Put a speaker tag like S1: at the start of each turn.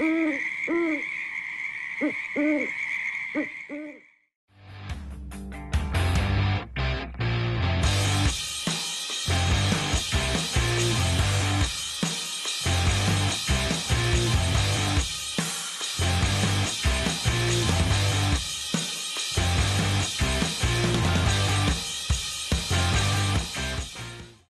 S1: 음, 음, 음, 음, 음,
S2: 음. 음.